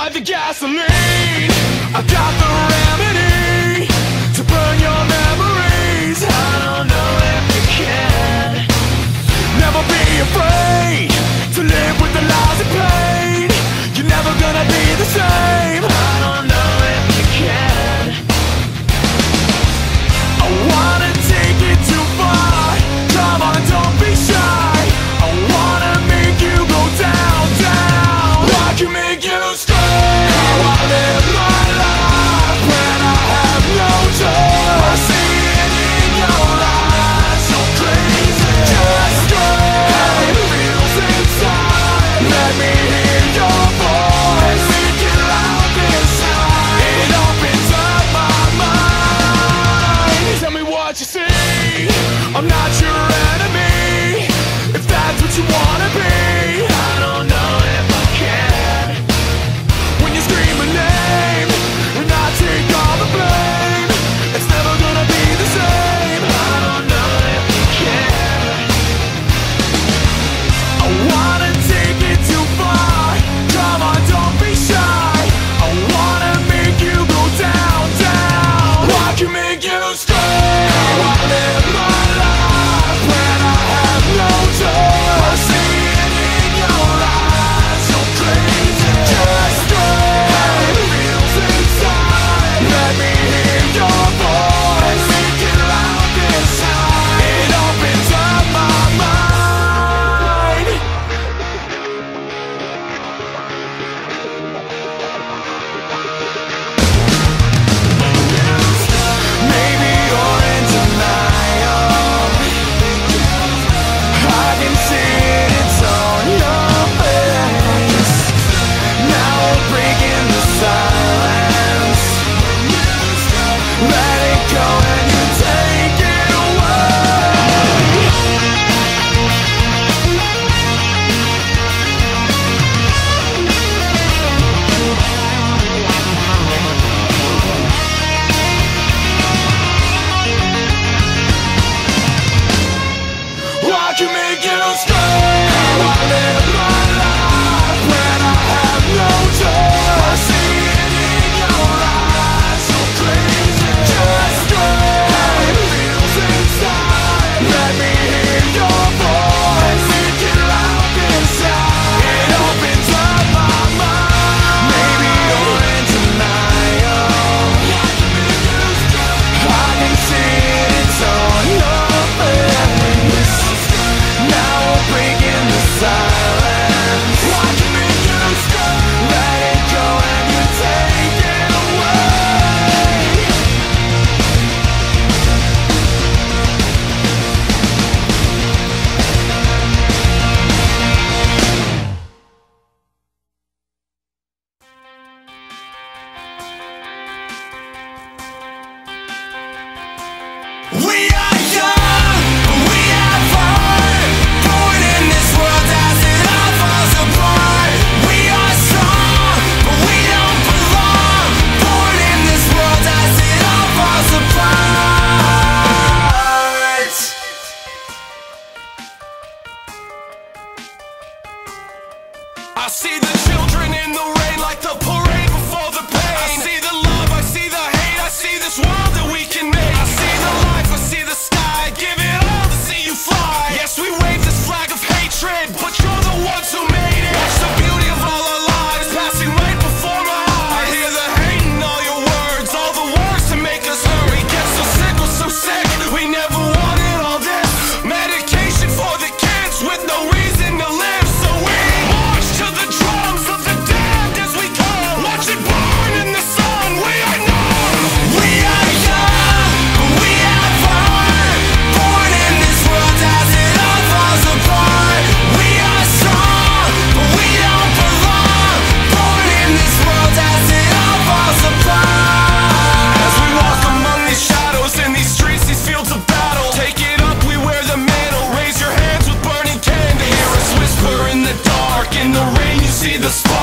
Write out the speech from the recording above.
Drive the gasoline. I've got the remedy To burn your memories. I don't know if you can. Never be afraid To live with the lies and pain. You wanna We are see the spark.